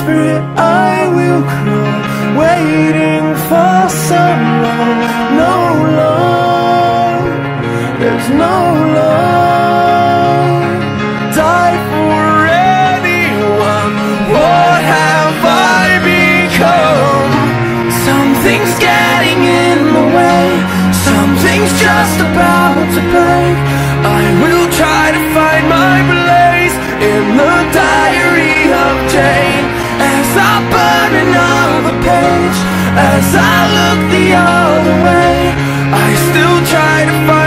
spirit I will crawl Waiting for someone. No love There's no love. Die for anyone. What have I become? Something's getting in the way. Something's just about to break. I will try to find my place In As I look the other way I still try to find